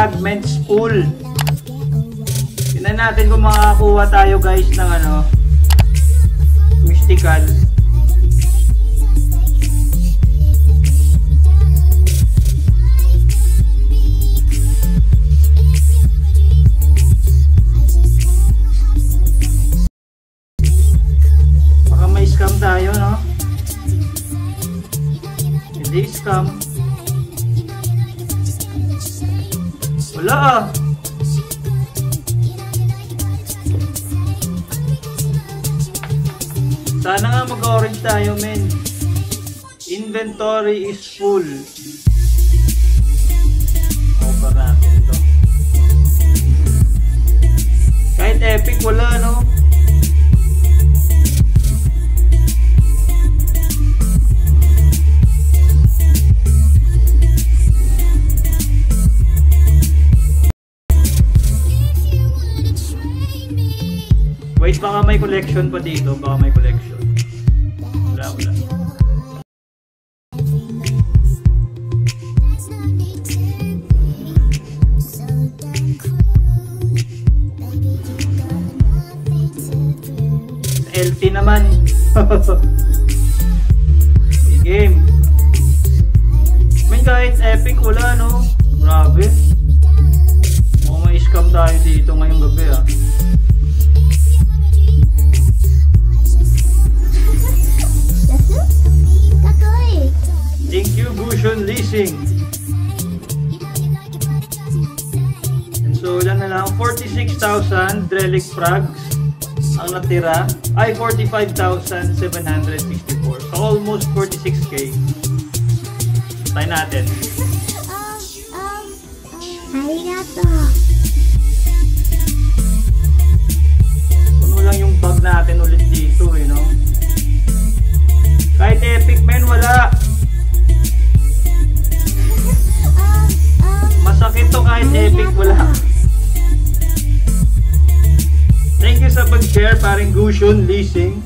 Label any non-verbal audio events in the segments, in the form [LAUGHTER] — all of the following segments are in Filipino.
46,000 relic fragments full. Tingnan natin kung makakakuha tayo guys ng ano mystical. Baka may collection pa dito. Baka may collection. building. And so, yan na lang. 46,000 Drelic Frogs ang natira. Ay, 45,764. So, almost 46K. Tayo natin. Arigato. Puno lang yung bag natin ulit dito, eh, no? Kahit epic, men, wala. Wala. Masakit to kahit epic mo lang. Thank you sa pag-share, paring Gushun, Leasing.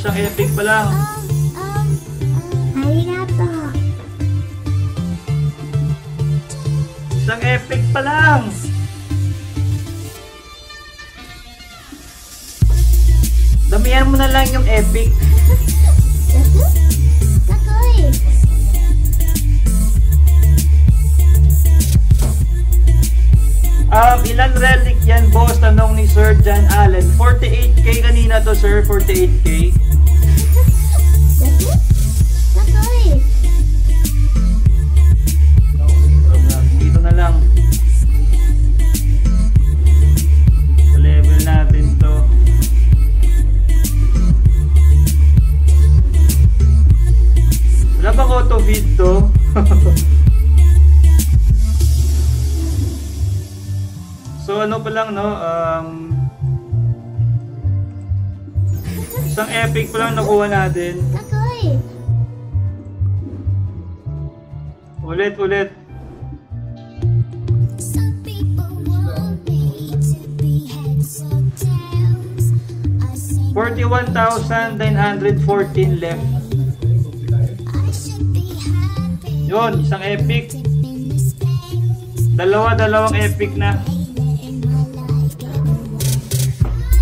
Isang epic pa lang. Isang epic pa lang. Damihan mo na lang yung epic. Um, ilan relic yan, boss? Tanong ni Sir John Allen. 48k kanina to, sir. 48k. pa lang nakuha natin. Ako eh. Ulit, ulit. Forty-one thousand nine hundred fourteen left. Yon, isang epic. Dalawa, dalawang epic na.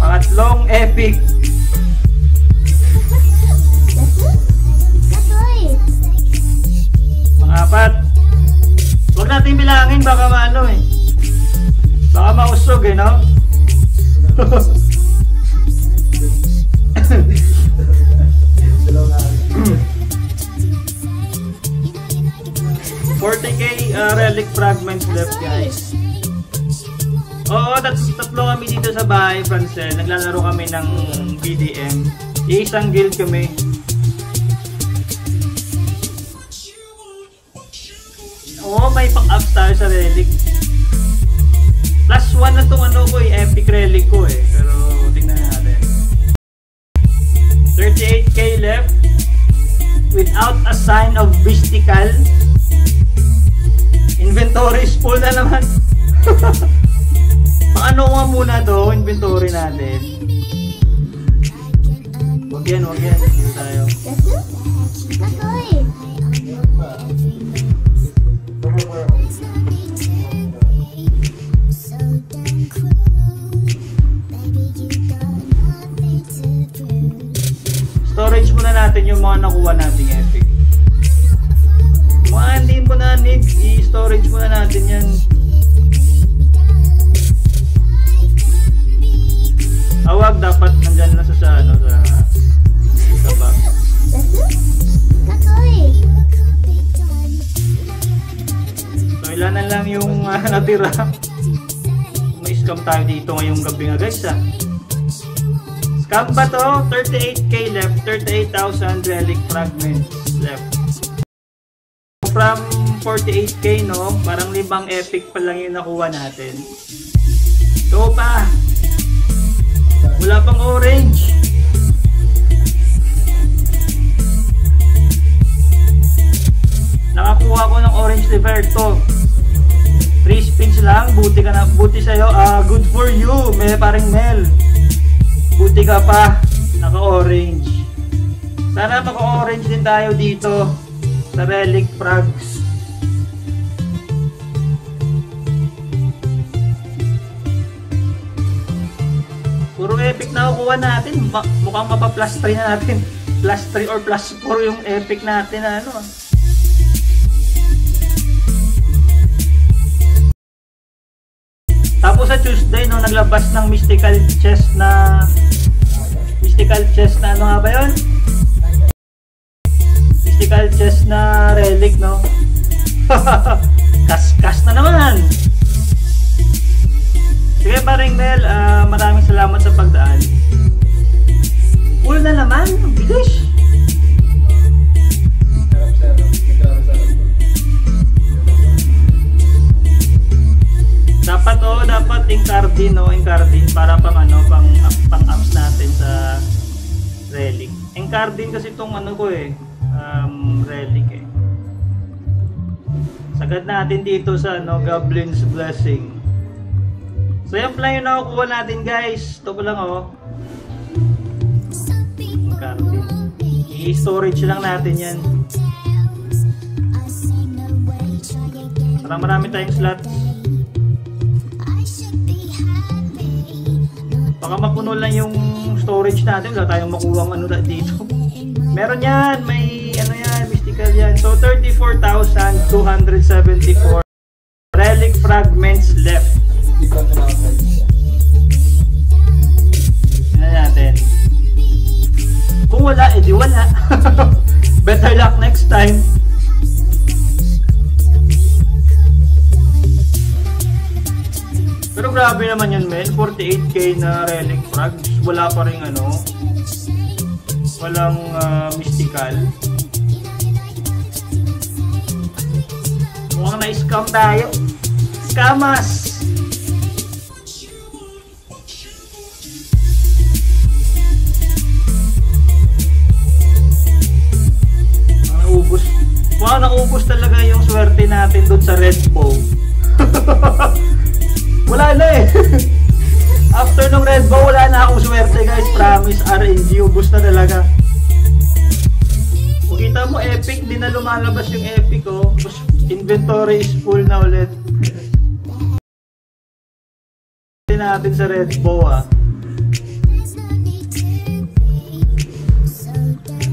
Pangatlong epic. Pangapat. Huwag natin bilangin, baka maano eh. Baka mausog eh, no? [LAUGHS] Forty k uh, relic fragments left, guys. Oo, tat tatlo kami dito sa bahay, Francel. Naglalaro kami ng BDM. Iisang guild kami. Oo, may pang-ups tayo sa relic. Plus 1 na tong ano ko eh, epic relic ko eh. Pero tingnan natin. 38k left. Without a sign of mystical. Inventory is full na naman. Paano nga muna to, inventory natin. Wag yan, wag yan. Dito tayo. Nating epic. Mga hindi mo na i-storage muna natin yan. Awag dapat nandyan na sa, sa ano sa sa box. So ilan na lang yung ah, natira. May scam tayo dito ngayong gabi nga guys ah. Scam ba to? 38k left, 38,000 relic fragments left. From 48k no, parang limang epic pa lang yung nakuha natin. So pa, wala pang orange. Nakakuha ko ng orange Liberto. 3 spins lang, buti ka na, buti sa'yo. Ah, good for you, may paring Mel. Buti ka pa, naka-orange. Sana maka-orange din tayo dito sa Relic Frags. Puro epic na kukuha natin. Mukhang mapa plus 3 na natin. Plus 3 or plus 4 yung epic natin na ano. Tapos sa Tuesday, no, naglabas ng mystical chest na mystical chest na ano nga ba yun? Mystical chest na relic, no? [LAUGHS] Kas-kas na naman! Sige paring Mel, ah, maraming salamat sa pagdaan. Full na naman, bilis! Dapat oh, dapat incardin no, incardin para pang ano, pang pang apps natin sa relic. Incardin kasi itong ano ko eh, um, relic eh. Sagad natin dito sa ano, Goblin's Blessing. So yan pala yung nakukuha natin guys. Ito pa lang oh. Incardin. I-storage lang natin yan. Para marami tayong slots. Baka mapuno lang yung storage natin. Wala tayong makuha ano na dito. Meron yan. May ano yan. Mystical yan. So 34,274 grabe naman yun, men. 48k na relic frags. Wala pa rin ano. Walang ah, mystical. Mukhang na-scam tayo. Scamas! Na talaga. Kung kita mo, epic, di na lumalabas yung epic oh. Inventory is full na ulit. Natin sa Red Bow ah.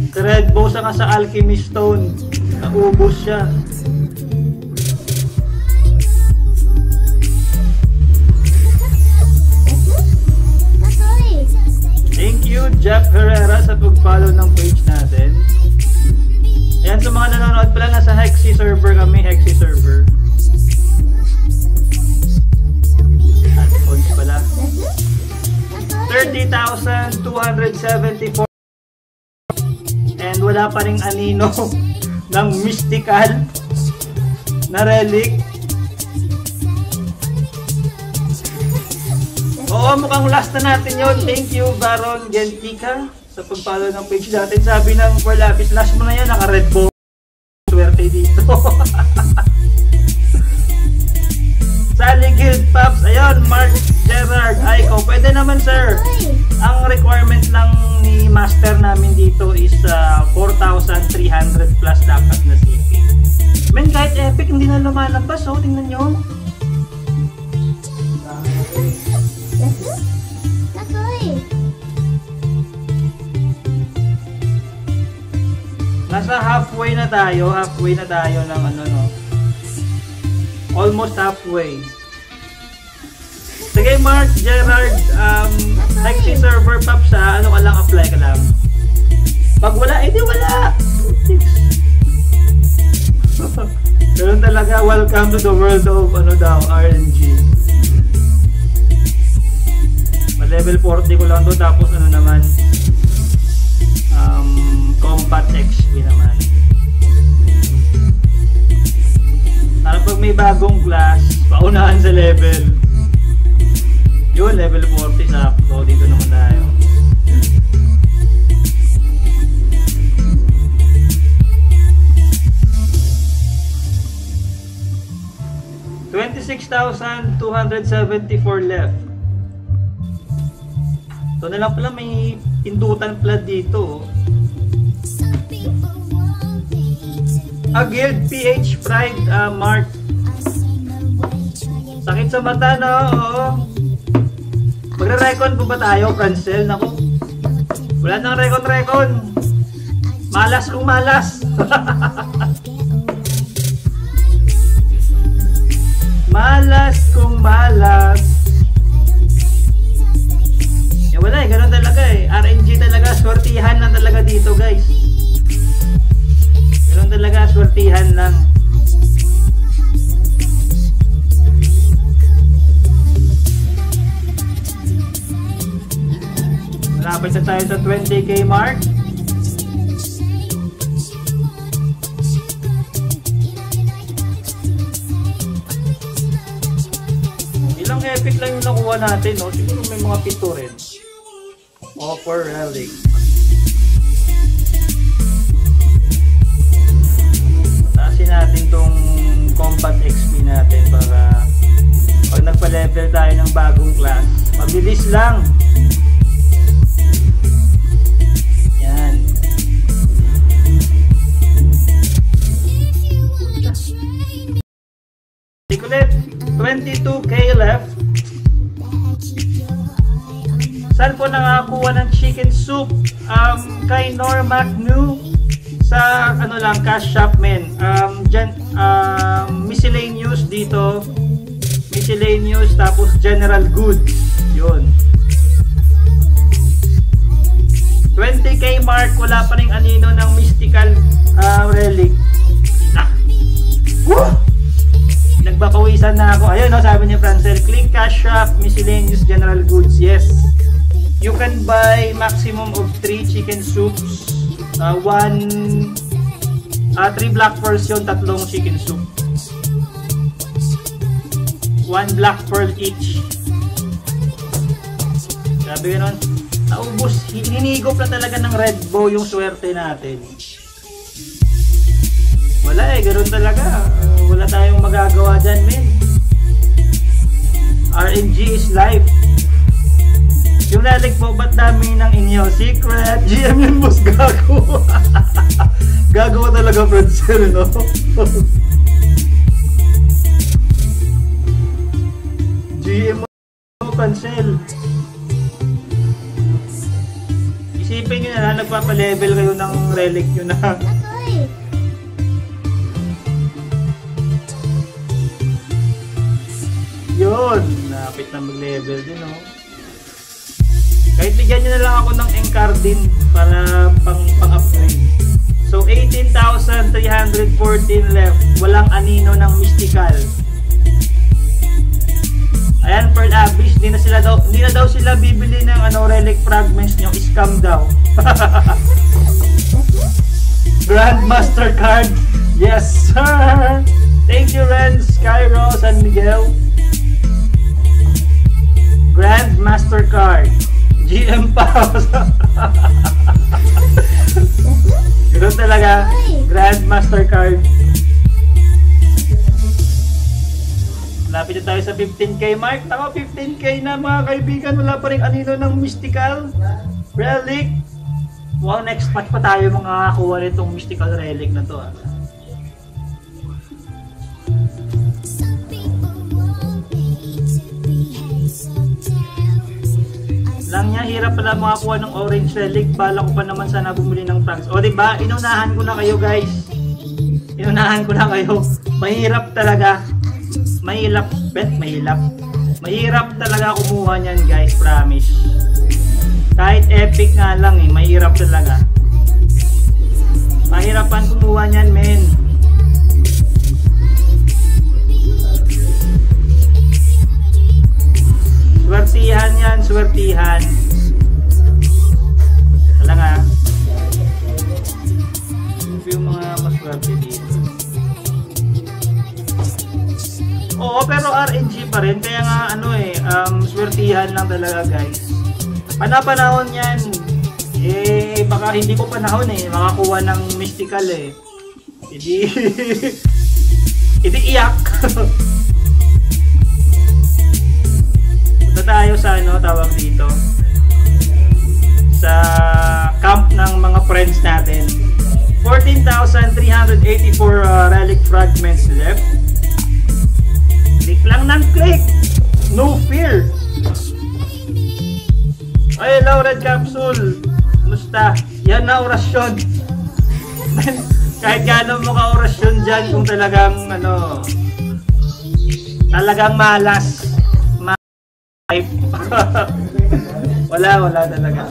Sa Red Bow, saka sa Alchemy Stone. Naubos siya. You, Jeff Herrera, sa pag-follow ng page natin. Ayan, sa mga nanonood pala, nasa Hexy server kami, Hexy server. Points pala. 30,274 And wala pa rin anino [LAUGHS] ng mystical na relic. Oo, mukhang last na natin yon. Thank you, Baron Gentica, sa pag-follow ng page natin. Sabi ng Pearl Lapis, last mo na yan, naka-red ball. Swerte dito. [LAUGHS] Sally Guild Pops, ayun, Mark Gerard, Aiko, pwede naman sir. Ang requirement lang ni master namin dito is uh, 4,300 plus dapat na CP. Men, kahit epic, hindi na lumalabas, oh, tingnan nyo. Nasa halfway na tayo, halfway na tayo ng ano no. Almost halfway. Sige Mark, Gerard, um, si server pop sa ano ka lang, apply ka lang. Pag wala, eh di wala! Ganun talaga, welcome to the world of ano daw, RNG. level 40 ko lang doon tapos ano naman combat XP naman para pag may bagong class paunahan sa level yun level 40 sakto dito naman tayo Twenty-six thousand two hundred seventy-four left. So na lang pala may pindutan pala dito. A Guild PH Pride uh, Mark. Sakit sa mata no? Oo. Magre-recon po ba tayo, Francel? Naku. Wala nang recon-recon. Malas kung malas. [LAUGHS] malas kung malas. Eh wala eh, ganun talaga eh. RNG talaga, swertihan lang talaga dito guys. Talaga, swertihan lang. Malapit na tayo sa 20k mark. Ilang epic lang yung nakuha natin, no? Siguro may mga pito rin. Offer relic. Taasin natin tong combat XP natin para pag nagpa-level tayo ng bagong class, mabilis lang. Yan. Tikulit, 22k left. Saan po nakakuha ng chicken soup? Um, kay Normac New sa ano lang, cash shop men. Um, gen, um, miscellaneous dito. Miscellaneous tapos general goods. Yun. 20k mark, wala pa rin anino ng mystical uh, relic. Ah. Nagpapawisan na ako. Ayun, no, sabi ni Francel, click cash shop, miscellaneous general goods. Yes. You can buy maximum of 3 chicken soups, uh, one, uh, 3 black pearls yun, tatlong chicken soup. One black pearl each. Sabi ganun, naubos, hinigop na talaga ng red bow yung swerte natin. Wala eh, ganun talaga. Uh, wala tayong magagawa dyan, men. RNG is life. Yung lalig po, ba't dami ng inyo? Secret! [LAUGHS] GM yun, boss, gago. [LAUGHS] gago ka talaga, Francel, no? GM mo, Francel. Isipin nyo na na, nagpapa-level kayo ng relic nyo na. Ako'y Yun, napit na mag-level din, oh. Kahit bigyan nyo na lang ako ng Encardin para pang, pang-upgrade. So, 18,314 left. Walang anino ng mystical. Ayan, Pearl Abyss, di na sila daw, di na daw sila bibili ng ano relic fragments nyo, scam daw. [LAUGHS] Grandmaster card. Yes, sir. Thank you, Ren, Skyro, San Miguel. Grand Mastercard. GM Pause. [LAUGHS] Ganun talaga. Grand Mastercard. Lapit na tayo sa 15k mark. Tama, 15k na mga kaibigan. Wala pa rin anino ng mystical relic. Wow, next match pa tayo mga kuha nitong mystical relic na to. Ah. Hirap pala makakuha ng orange relic. Bala ko pa naman sana bumili ng pranks. O, diba? Inunahan ko na kayo, guys. Inunahan ko na kayo. Mahirap talaga. Mahirap. Bet, mahirap. Mahirap talaga kumuha niyan, guys. Promise. Kahit epic nga lang eh. Mahirap talaga. Mahirapan kumuha niyan, men. Swertihan yan, swertihan. Wala nga. Yung mga maswerte dito. Oo, pero RNG pa rin. Kaya nga, ano eh, um, swertihan lang talaga, guys. Panapanahon yan. Eh, baka hindi ko panahon eh. Makakuha ng mystical eh. Hindi... [LAUGHS] hindi iyak. [LAUGHS] tayo sa ano, tawag dito. Sa camp ng mga friends natin. 14,384 uh, relic fragments left. Click lang ng click. No fear. Ay, hello, Red Capsule. Kumusta? Yan na orasyon. [LAUGHS] Kahit gano'n mo ka orasyon dyan kung talagang ano, talagang malas. Type. [LAUGHS] wala, wala talaga.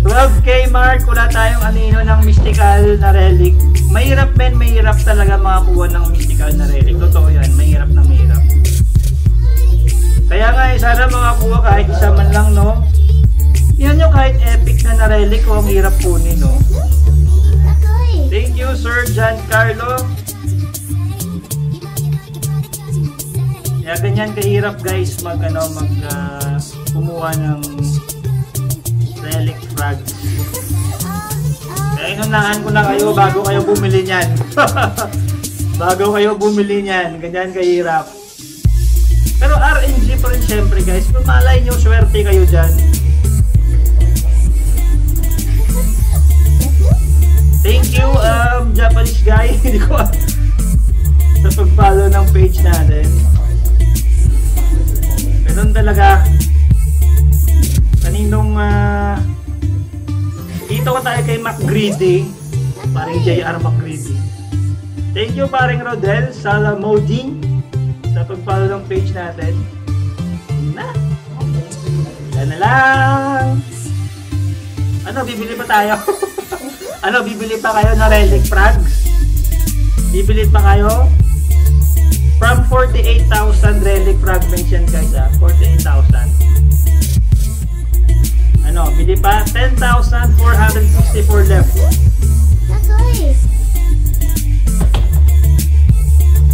12k mark, wala tayong anino ng mystical na relic. Mahirap men, mahirap talaga makakuha ng mystical na relic. Totoo yan, mahirap na mahirap. Kaya nga eh, sana makakuha kahit isa man lang, no? Yan yung kahit epic na na relic ko, ang hirap kunin, no? Thank you, Sir Giancarlo. Kaya ganyan kahirap guys mag ano mag ah, kumuha ng relic frags. Kaya inunahan ko na kayo bago kayo bumili niyan. [LAUGHS] bago kayo bumili niyan, ganyan kahirap. Pero RNG pa rin syempre guys. Kung malay nyo, swerte kayo dyan. Thank you, um, Japanese guy. [LAUGHS] Hindi ko sa pag-follow ng page natin. Ganun talaga. Kaninong uh, dito ko tayo kay McGreedy. Paring JR McGreedy. Thank you paring Rodel Salamoding sa pag-follow ng page natin. Na. Yan na lang. Ano, bibili pa tayo? [LAUGHS] ano, bibili pa kayo na relic frags? Bibili pa kayo? From 48,000 relic fragments yan guys ah. 48,000. Ano, bili pa? 10,464 left.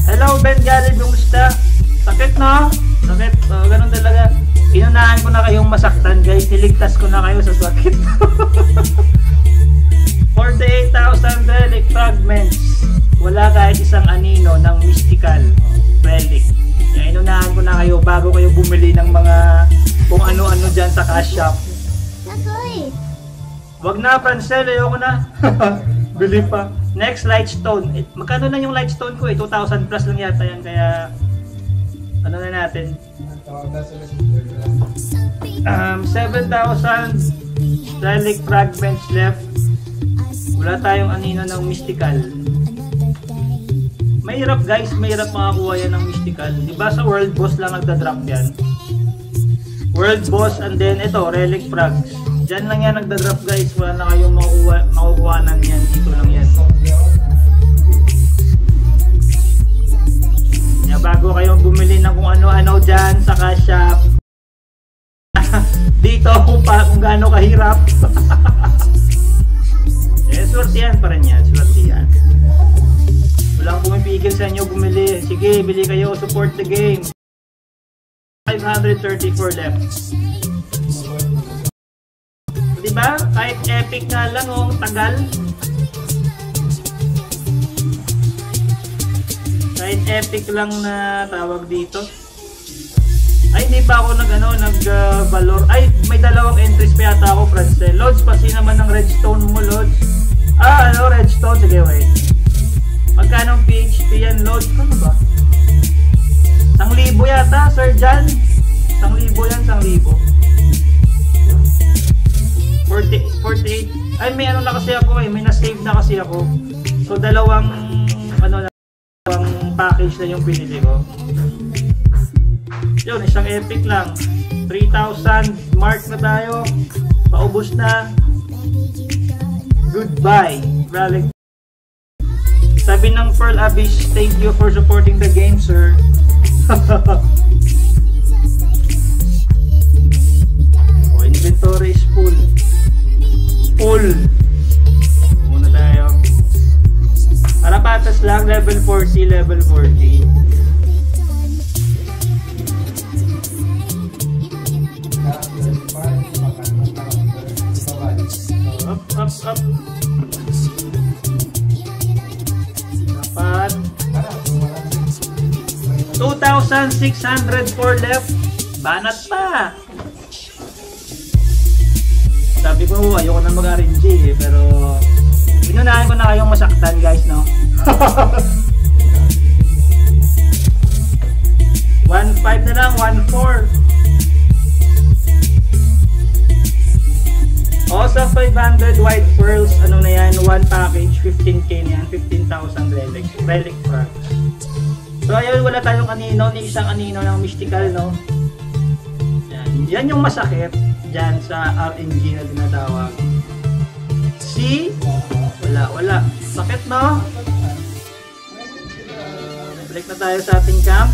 Hello Ben Galib, kumusta? Sakit no? Sakit, uh, ganun talaga. Inunahan ko na kayong masaktan guys. Niligtas ko na kayo sa sakit. [LAUGHS] 48,000 relic fragments. Wala kahit isang anino ng mystical relic. Kaya inunahan ko na kayo bago kayo bumili ng mga kung ano-ano dyan sa cash shop. Wag na, Francel. Ayoko na. [LAUGHS] Bili pa. Next, Lightstone. Eh, magkano na yung Lightstone ko eh? 2,000 plus lang yata yan. Kaya, ano na natin? Um, 7,000 relic fragments left. Wala tayong anino ng mystical. Mahirap guys, mahirap makakuha yan ng mystical. Diba sa world boss lang nagda-drop yan? World boss and then ito, relic frags. Diyan lang yan nagda-drop guys. Wala na kayong makukuha, makukuha ng yan. Dito lang yan. Kaya bago kayong bumili ng kung ano-ano dyan sa cash shop. [LAUGHS] Dito kung, pa, kung gaano kahirap. [LAUGHS] eh, swerte yan pa rin yan. Swerte yan. Walang pumipigil sa inyo bumili. Sige, bili kayo. Support the game. 534 left. Diba? Kahit epic nga lang oh, tagal. Kahit epic lang na tawag dito. Ay, hindi pa ako nag ano, nag uh, valor. Ay, may dalawang entries pa yata ako, Francel. Lods, pasi naman ng redstone mo, Lods. Ah, ano, redstone. Sige, wait. Magkano PHP yan, Lods? Ano ba? Sang libo yata, Sir Jan. Sang libo yan, sang libo. 30, 48. Ay, may ano na kasi ako eh. May na-save na kasi ako. So, dalawang, ano na, dalawang package na yung binili ko. Yun, isang epic lang. 3,000 mark na tayo. Paubos na. Goodbye, Relic. Sabi ng Pearl Abyss, thank you for supporting the game, sir. [LAUGHS] oh, inventory is full. Full. Muna tayo. Para patas lang, level 40, level 40. 2,604 left. Banat pa. Sabi ko, ayoko na mag-RNG eh, pero inunahan ko na kayong masaktan guys, no? [LAUGHS] 1.5 na lang, 1.4. O sa 500 white pearls, ano na yan, one package, 15k na yan, 15,000 relic, relic frags. So ayun, wala tayong anino, ni isang anino ng mystical, no? Yan, yan yung masakit dyan sa RNG na tinatawag. See? Wala, wala. Sakit, no? Balik na tayo sa ating camp.